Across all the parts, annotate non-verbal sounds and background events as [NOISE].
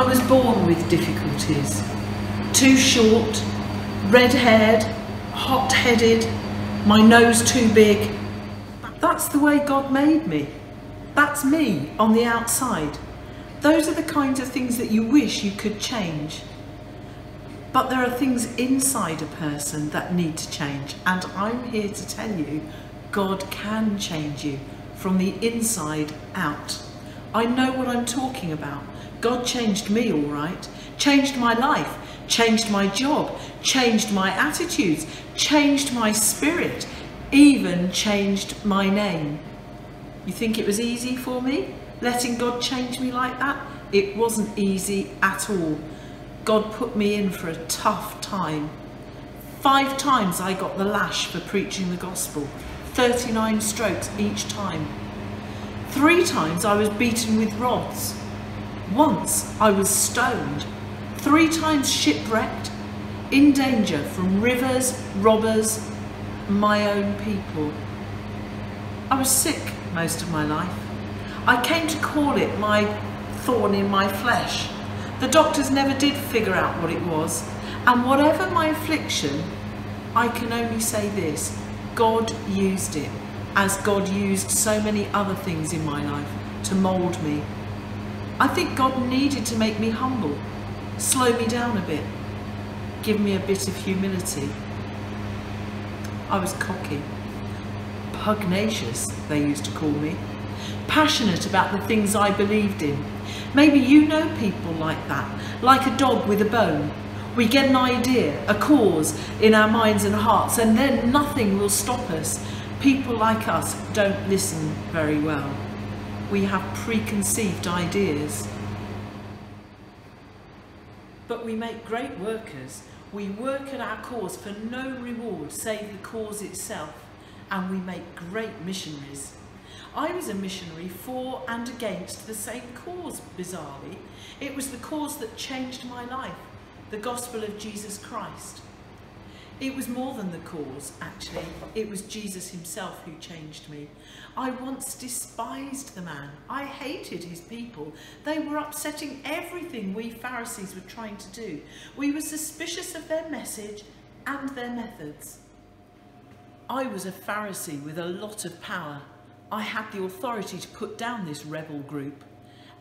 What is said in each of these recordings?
I was born with difficulties. Too short, red-haired, hot-headed, my nose too big. That's the way God made me. That's me on the outside. Those are the kinds of things that you wish you could change. But there are things inside a person that need to change. And I'm here to tell you, God can change you from the inside out. I know what I'm talking about. God changed me all right, changed my life, changed my job, changed my attitudes, changed my spirit, even changed my name. You think it was easy for me, letting God change me like that? It wasn't easy at all. God put me in for a tough time. Five times I got the lash for preaching the gospel, 39 strokes each time. Three times I was beaten with rods. Once I was stoned. Three times shipwrecked, in danger from rivers, robbers, my own people. I was sick most of my life. I came to call it my thorn in my flesh. The doctors never did figure out what it was. And whatever my affliction, I can only say this, God used it as God used so many other things in my life to mould me. I think God needed to make me humble, slow me down a bit, give me a bit of humility. I was cocky, pugnacious, they used to call me, passionate about the things I believed in. Maybe you know people like that, like a dog with a bone. We get an idea, a cause in our minds and hearts, and then nothing will stop us People like us don't listen very well. We have preconceived ideas. But we make great workers. We work at our cause for no reward save the cause itself, and we make great missionaries. I was a missionary for and against the same cause, bizarrely. It was the cause that changed my life, the gospel of Jesus Christ. It was more than the cause, actually. It was Jesus himself who changed me. I once despised the man. I hated his people. They were upsetting everything we Pharisees were trying to do. We were suspicious of their message and their methods. I was a Pharisee with a lot of power. I had the authority to put down this rebel group.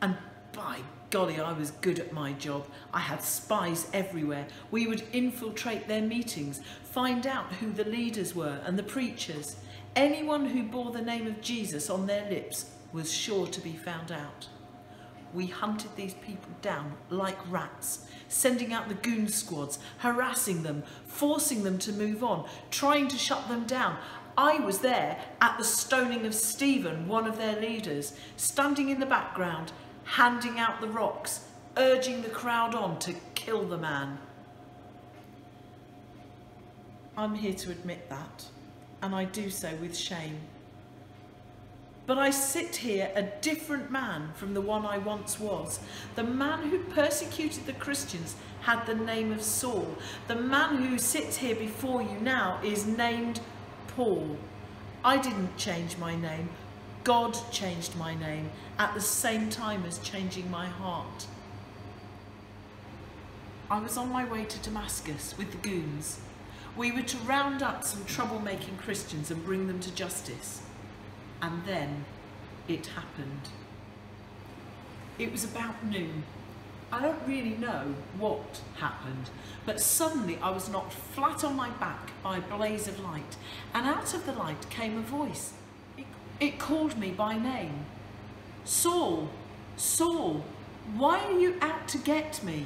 And by golly, I was good at my job. I had spies everywhere. We would infiltrate their meetings, find out who the leaders were and the preachers. Anyone who bore the name of Jesus on their lips was sure to be found out. We hunted these people down like rats, sending out the goon squads, harassing them, forcing them to move on, trying to shut them down. I was there at the stoning of Stephen, one of their leaders, standing in the background, handing out the rocks, urging the crowd on to kill the man. I'm here to admit that, and I do so with shame. But I sit here a different man from the one I once was. The man who persecuted the Christians had the name of Saul. The man who sits here before you now is named Paul. I didn't change my name. God changed my name at the same time as changing my heart. I was on my way to Damascus with the goons. We were to round up some troublemaking Christians and bring them to justice. And then it happened. It was about noon. I don't really know what happened, but suddenly I was knocked flat on my back by a blaze of light, and out of the light came a voice. It called me by name. Saul, Saul, why are you out to get me?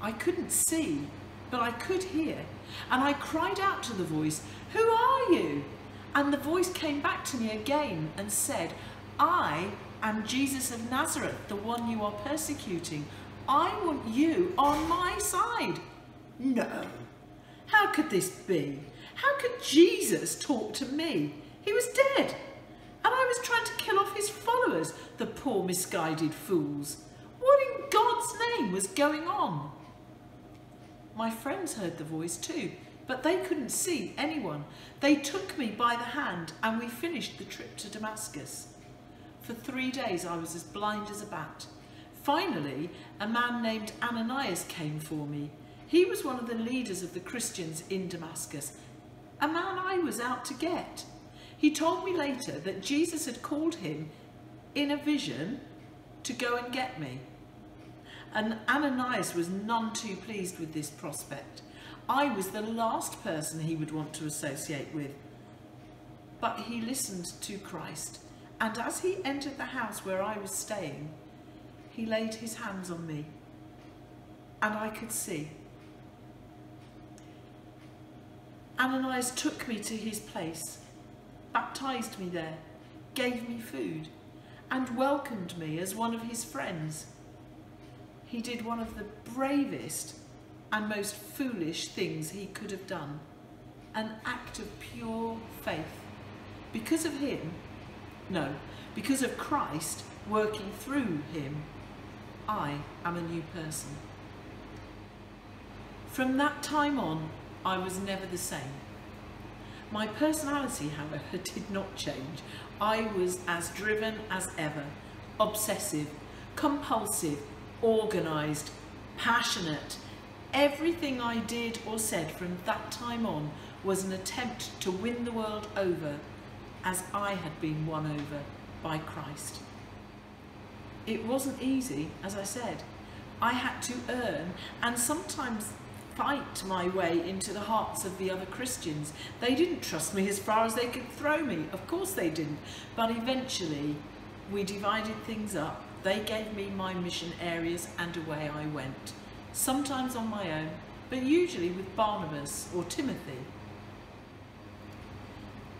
I couldn't see, but I could hear, and I cried out to the voice, Who are you? And the voice came back to me again and said, I am Jesus of Nazareth, the one you are persecuting. I want you on my side. No. How could this be? How could Jesus talk to me? He was dead. And I was trying to kill off his followers, the poor misguided fools. What in God's name was going on? My friends heard the voice too, but they couldn't see anyone. They took me by the hand and we finished the trip to Damascus. For three days I was as blind as a bat, Finally, a man named Ananias came for me. He was one of the leaders of the Christians in Damascus, a man I was out to get. He told me later that Jesus had called him in a vision to go and get me. And Ananias was none too pleased with this prospect. I was the last person he would want to associate with. But he listened to Christ, and as he entered the house where I was staying, he laid his hands on me, and I could see. Ananias took me to his place, baptized me there, gave me food, and welcomed me as one of his friends. He did one of the bravest and most foolish things he could have done, an act of pure faith. Because of him, no, because of Christ working through him, I am a new person. From that time on, I was never the same. My personality, however, [LAUGHS] did not change. I was as driven as ever, obsessive, compulsive, organised, passionate. Everything I did or said from that time on was an attempt to win the world over as I had been won over by Christ. It wasn't easy, as I said. I had to earn and sometimes fight my way into the hearts of the other Christians. They didn't trust me as far as they could throw me. Of course they didn't. But eventually we divided things up. They gave me my mission areas and away I went. Sometimes on my own, but usually with Barnabas or Timothy.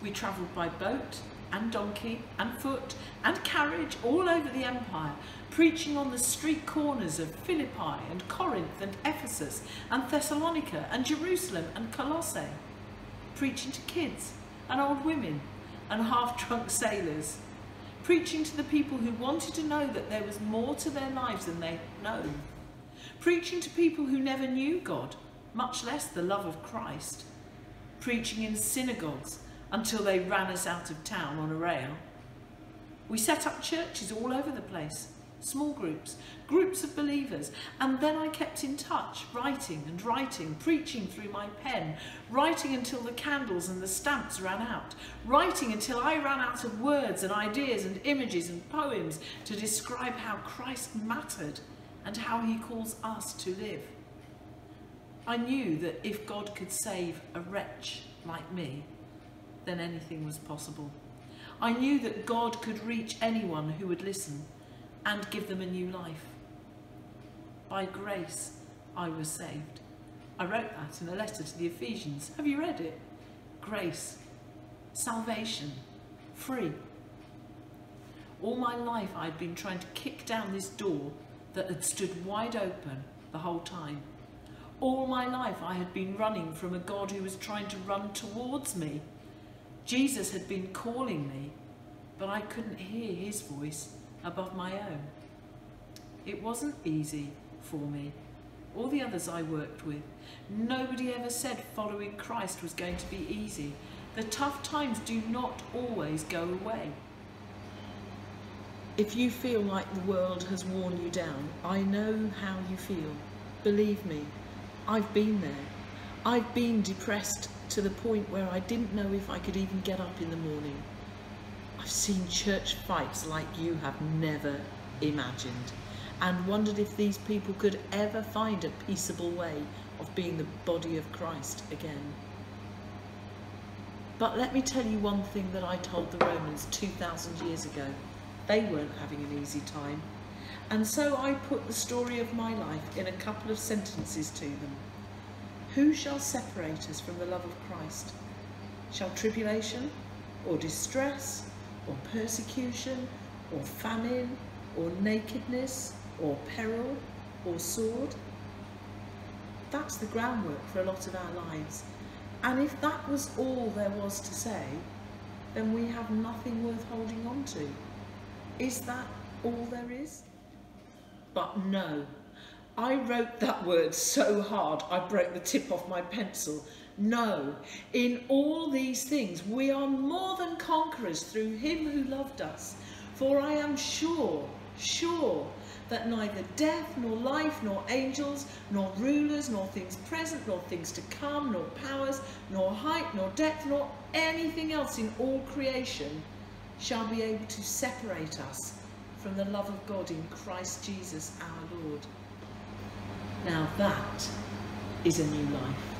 We travelled by boat and donkey and foot and carriage all over the empire, preaching on the street corners of Philippi and Corinth and Ephesus and Thessalonica and Jerusalem and Colossae, preaching to kids and old women and half-drunk [LAUGHS] sailors, preaching to the people who wanted to know that there was more to their lives than they know, preaching to people who never knew God, much less the love of Christ, preaching in synagogues until they ran us out of town on a rail. We set up churches all over the place, small groups, groups of believers, and then I kept in touch, writing and writing, preaching through my pen, writing until the candles and the stamps ran out, writing until I ran out of words and ideas and images and poems to describe how Christ mattered and how he calls us to live. I knew that if God could save a wretch like me, then anything was possible. I knew that God could reach anyone who would listen and give them a new life. By grace, I was saved. I wrote that in a letter to the Ephesians. Have you read it? Grace, salvation, free. All my life I'd been trying to kick down this door that had stood wide open the whole time. All my life I had been running from a God who was trying to run towards me. Jesus had been calling me, but I couldn't hear his voice above my own. It wasn't easy for me. All the others I worked with, nobody ever said following Christ was going to be easy. The tough times do not always go away. If you feel like the world has worn you down, I know how you feel. Believe me, I've been there. I've been depressed to the point where I didn't know if I could even get up in the morning. I've seen church fights like you have never imagined and wondered if these people could ever find a peaceable way of being the body of Christ again. But let me tell you one thing that I told the Romans 2,000 years ago. They weren't having an easy time. And so I put the story of my life in a couple of sentences to them. Who shall separate us from the love of Christ? Shall tribulation, or distress, or persecution, or famine, or nakedness, or peril, or sword? That's the groundwork for a lot of our lives. And if that was all there was to say, then we have nothing worth holding on to. Is that all there is? But no, I wrote that word so hard I broke the tip off my pencil. No, in all these things we are more than conquerors through him who loved us. For I am sure, sure, that neither death, nor life, nor angels, nor rulers, nor things present, nor things to come, nor powers, nor height, nor depth, nor anything else in all creation shall be able to separate us from the love of God in Christ Jesus our Lord. Now that is a new life.